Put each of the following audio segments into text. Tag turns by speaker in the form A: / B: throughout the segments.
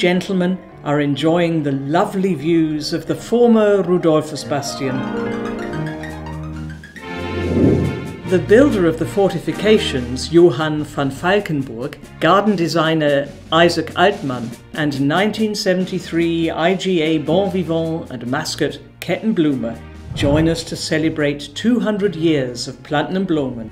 A: gentlemen are enjoying the lovely views of the former Rudolphus Bastion. The builder of the fortifications, Johann van Valckenburgh, garden designer Isaac Altmann, and 1973 IGA Bon Vivant and mascot Käpt'n Blume join us to celebrate 200 years of Planten un Blomen.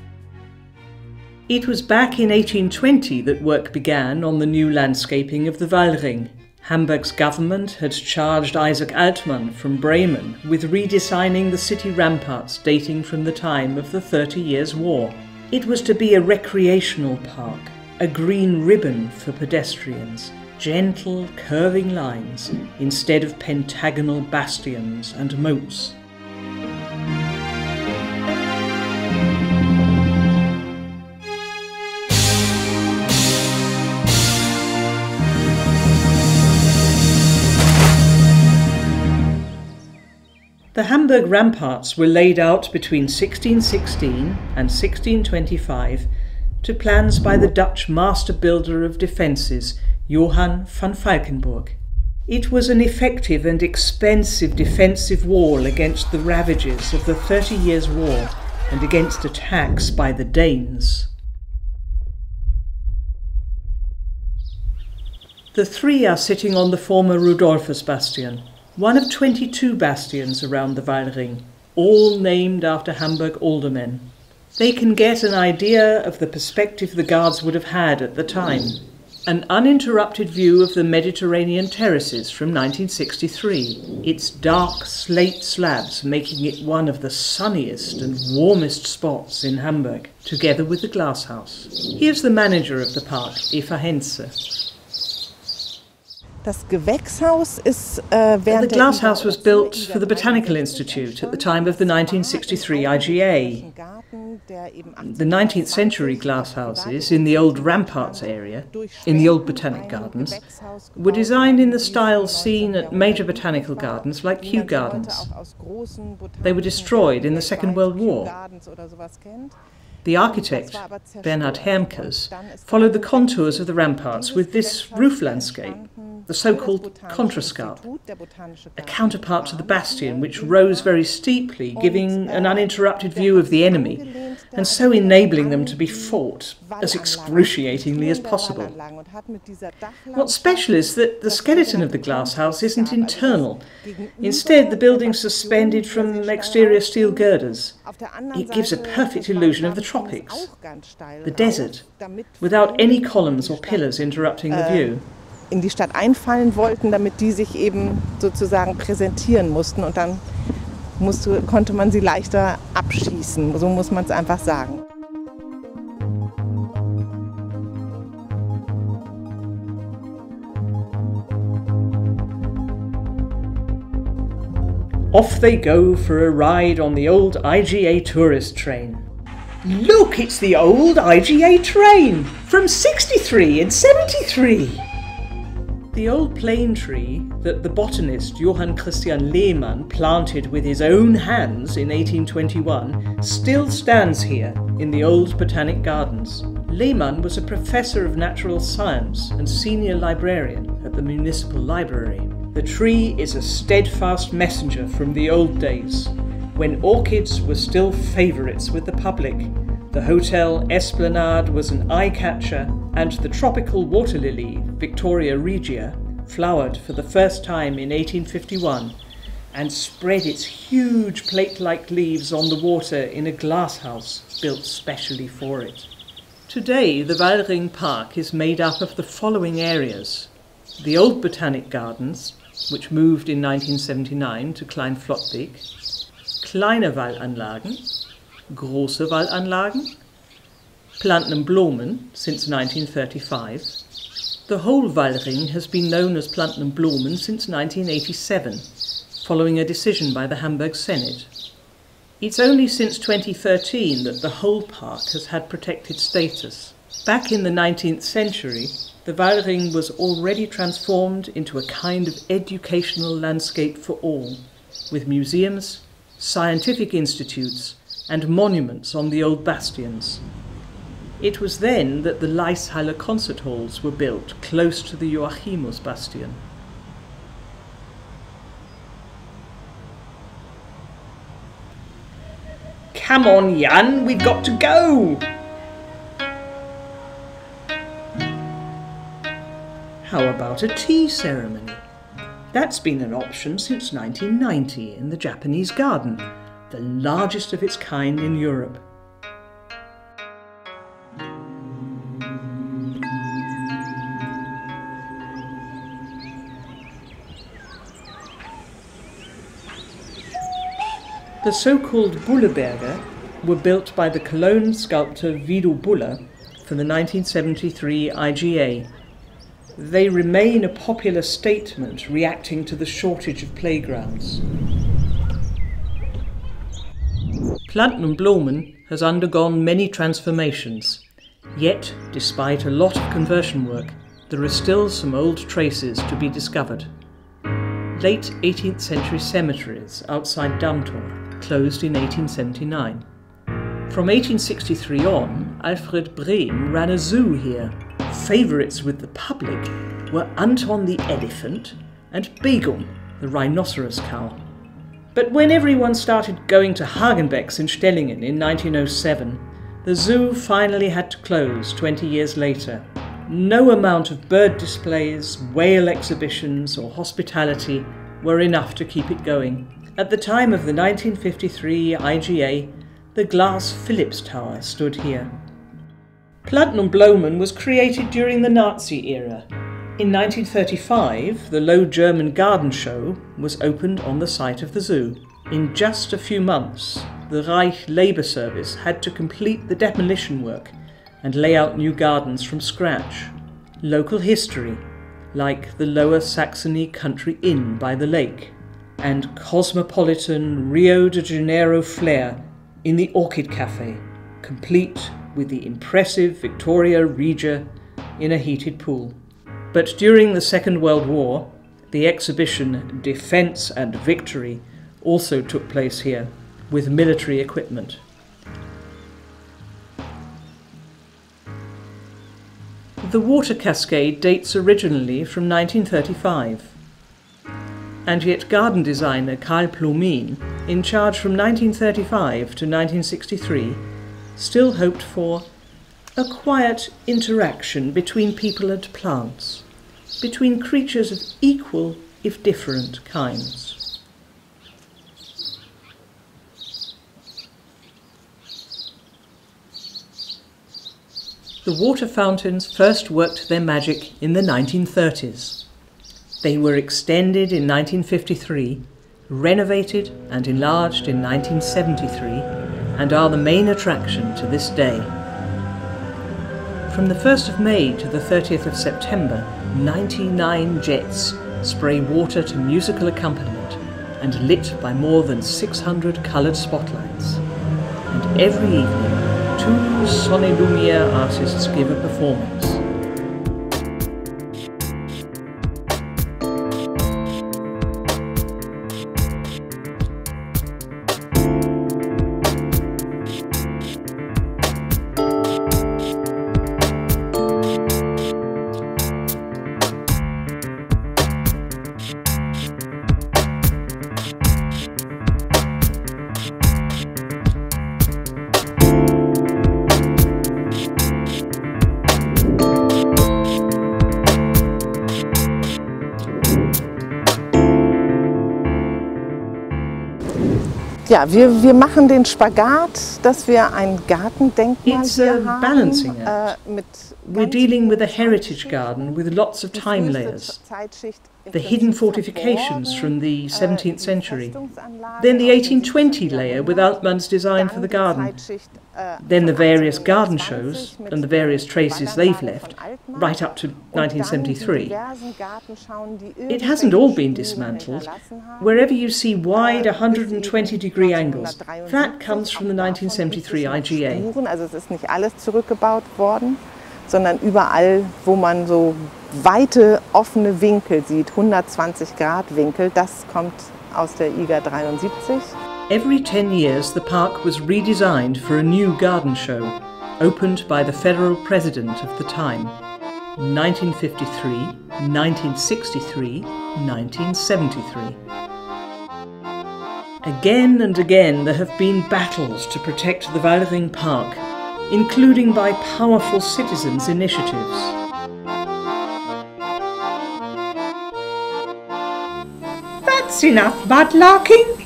A: It was back in 1820 that work began on the new landscaping of the Wallring. Hamburg's government had charged Isaac Altmann from Bremen with redesigning the city ramparts dating from the time of the Thirty Years' War. It was to be a recreational park, a green ribbon for pedestrians, gentle curving lines instead of pentagonal bastions and moats. The Hamburg ramparts were laid out between 1616 and 1625 to plans by the Dutch master builder of defences, Johann van Valckenburgh. It was an effective and expensive defensive wall against the ravages of the Thirty Years' War and against attacks by the Danes. The three are sitting on the former Rudolphus bastion, one of 22 bastions around the Wallring, all named after Hamburg aldermen. They can get an idea of the perspective the guards would have had at the time. An uninterrupted view of the Mediterranean terraces from 1963, its dark slate slabs making it one of the sunniest and warmest spots in Hamburg, together with the glasshouse. Here's the manager of the park, Eva Henze.
B: Das Gewächshaus ist äh,
A: The glasshouse was built for the Botanical Institute at the time of the 1963 IGA. The 19th century glasshouses in the old ramparts area, in the old botanic gardens, were designed in the style seen at major botanical gardens like Kew Gardens. They were destroyed in the Second World War. The architect, Bernhard Hermkes, followed the contours of the ramparts with this roof landscape the so-called Kontrascarp, a counterpart to the bastion which rose very steeply, giving an uninterrupted view of the enemy, and so enabling them to be fought as excruciatingly as possible. What's special is that the skeleton of the glasshouse isn't internal. Instead, the building's suspended from exterior steel girders. It gives a perfect illusion of the tropics, the desert, without any columns or pillars interrupting the view.
B: in die Stadt einfallen wollten, damit die sich eben sozusagen präsentieren mussten und dann musste, konnte man sie leichter abschießen. So muss man es einfach sagen.
A: Off they go for a ride on the old IGA tourist train. Look, it's the old IGA train from 63 and 73. The old plane tree that the botanist Johann Christian Lehmann planted with his own hands in 1821 still stands here in the old Botanic Gardens. Lehmann was a professor of natural science and senior librarian at the Municipal Library. The tree is a steadfast messenger from the old days, when orchids were still favourites with the public. The Hotel Esplanade was an eye catcher and the tropical water lily, Victoria regia, flowered for the first time in 1851 and spread its huge plate-like leaves on the water in a glasshouse built specially for it. Today, the Wallring Park is made up of the following areas. The old Botanic Gardens, which moved in 1979 to Klein Flottbek, kleine Wallanlagen, große Wallanlagen, Planten un Blomen since 1935. The whole Wallring has been known as Planten un Blomen since 1987, following a decision by the Hamburg Senate. It's only since 2013 that the whole park has had protected status. Back in the 19th century, the Wallring was already transformed into a kind of educational landscape for all, with museums, scientific institutes, and monuments on the old bastions. It was then that the Laeiszhalle concert halls were built close to the Joachimus bastion. Come on, Jan, we've got to go! How about a tea ceremony? That's been an option since 1990 in the Japanese garden, the largest of its kind in Europe. The so-called Bulleberger were built by the Cologne sculptor Vido Buller for the 1973 IGA. They remain a popular statement reacting to the shortage of playgrounds. Planten un Blomen has undergone many transformations, yet, despite a lot of conversion work, there are still some old traces to be discovered. Late 18th century cemeteries outside Dammtor closed in 1879. From 1863 on, Alfred Brehm ran a zoo here. Favourites with the public were Anton the elephant and Begum, the rhinoceros cow. But when everyone started going to Hagenbeck's in Stellingen in 1907, the zoo finally had to close 20 years later. No amount of bird displays, whale exhibitions, or hospitality were enough to keep it going. At the time of the 1953 IGA, the glass Philips Tower stood here. Planten un Blomen was created during the Nazi era. In 1935, the Low German Garden Show was opened on the site of the zoo. In just a few months, the Reich Labour Service had to complete the demolition work and lay out new gardens from scratch. Local history, like the Lower Saxony Country Inn by the lake, and cosmopolitan Rio de Janeiro flair in the Orchid Cafe, complete with the impressive Victoria Regia in a heated pool. But during the Second World War, the exhibition Defence and Victory also took place here with military equipment. The water cascade dates originally from 1935 and yet garden designer Karl Plomin, in charge from 1935 to 1963, still hoped for a quiet interaction between people and plants, between creatures of equal if different kinds. The water fountains first worked their magic in the 1930s. They were extended in 1953, renovated and enlarged in 1973, and are the main attraction to this day. From the 1st of May to the 30th of September, 99 jets spray water to musical accompaniment and lit by more than 600 coloured spotlights. And every evening, two Son et Lumière artists give a performance.
B: Ja, wir, wir machen den Spagat, dass wir ein Gartendenkmal
A: It's
B: hier
A: a
B: haben.
A: balancing act.
B: Äh, mit
A: We're dealing with a heritage garden with lots of time layers. The hidden fortifications from the
B: äh,
A: 17th century. Then the 1820 layer with. Altmann's design for the garden.
B: Äh,
A: Then the various garden shows and the various traces they've left, right up to
B: Und dann die
A: 1973.
B: diversen Gartenschauen, die
A: It hasn't all been dismantled. Wherever you see wide
B: Äh,
A: 120
B: bis
A: degree angles, that comes from the 1973
B: gibt es noch
A: IGA.
B: Sondern überall, wo man so weite offene Winkel sieht, 120 Grad Winkel, das kommt aus der IGA 73.
A: Every 10 years, the park was redesigned for a new garden show, opened by the federal president of the time 1953, 1963, 1973. Again and again there have been battles to protect the Walring Park, including by powerful citizens' initiatives.
C: That's enough mudlarking.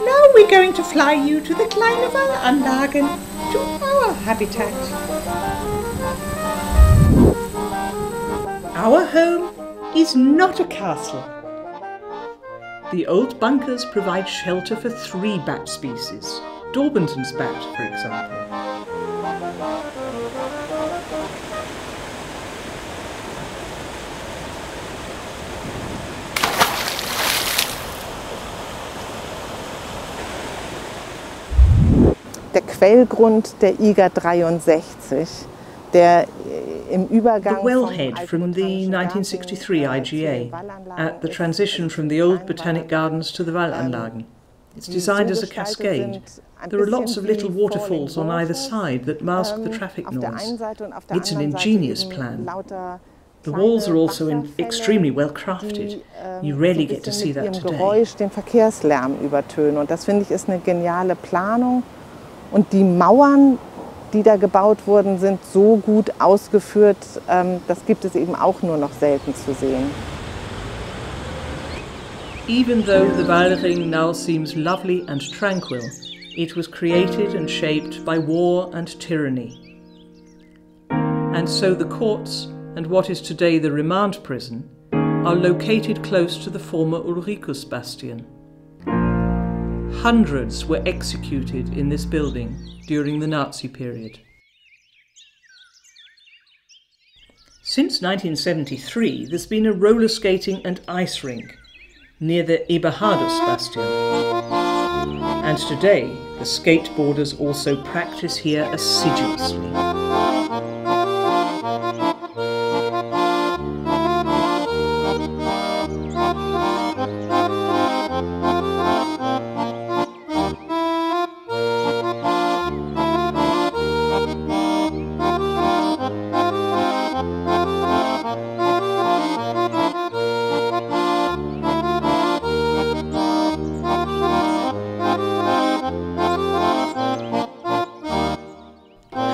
C: Now we're going to fly you to the Kleine Wallanlagen, to our habitat. Our home is not a castle.
A: The old bunkers provide shelter for three bat species, Daubenton's bat, for example.
B: Der Quellgrund der IGA 63, der äh, im Übergang
A: The wellhead from the 1963 IGA at the transition from the old Botanic Gardens to the Wallanlagen. It's designed as a cascade. There are lots of little waterfalls on either side that mask the traffic noise. It's an ingenious plan. The walls are also in extremely well crafted. You rarely get to see that today.
B: Geräusch den Verkehrslärm übertönen. Und das finde ich ist eine geniale Planung. Und die Mauern, die da gebaut wurden, sind so gut ausgeführt, ähm, das gibt es eben auch nur noch selten zu sehen.
A: Even though the Wallring now seems lovely and tranquil, it was created and shaped by war and tyranny. And so the courts and what is today the remand prison are located close to the former Ulricus Bastion. Hundreds were executed in this building during the Nazi period. Since 1973, there's been a roller skating and ice rink near the Eberhardus Bastion. And today, the skateboarders also practice here assiduously.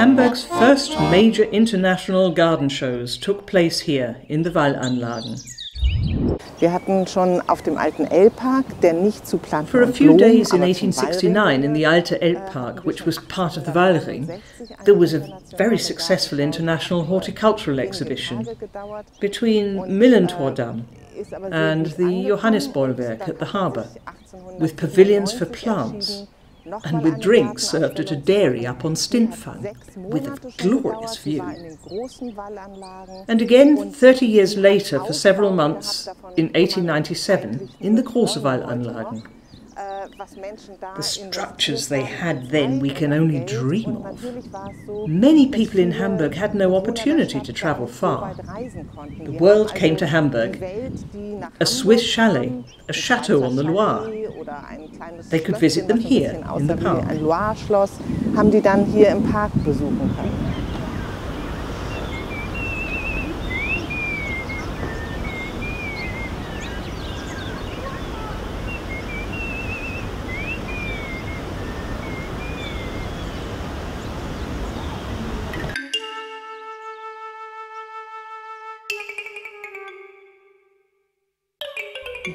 A: Hamburg's first major international garden shows took place here in the Wallanlagen.
B: Wir hatten schon auf dem alten Elbpark, der nicht zu Planten
A: For a few days in 1869 in the Alte Elbpark, which was part of the Wallring, there was a very successful international horticultural exhibition between Millerntordamm and the Johannisbollwerk at the harbour, with pavilions for plants and with drinks served at a dairy up on Stintfang, with a glorious view. And again, 30 years later, for several months, in 1897, in the Große Wallanlagen. The structures they had then we can only dream of. Many people in Hamburg had no opportunity to travel far. The world came to Hamburg, a Swiss chalet, a chateau on the Loire. They could visit them here in the park.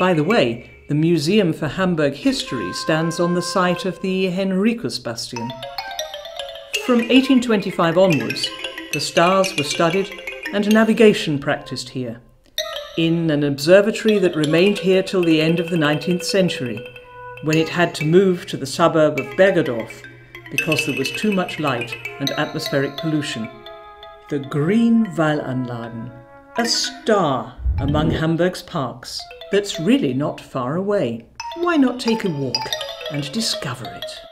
A: By the way, the Museum for Hamburg History stands on the site of the Henricus Bastion. From 1825 onwards, the stars were studied and navigation practiced here, in an observatory that remained here till the end of the 19th century, when it had to move to the suburb of Bergedorf because there was too much light and atmospheric pollution. The Green Wallanlagen, a star among Hamburg's parks that's really not far away. Why not take a walk and discover it?